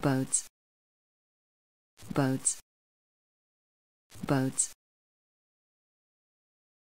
boats. Boats. Boats.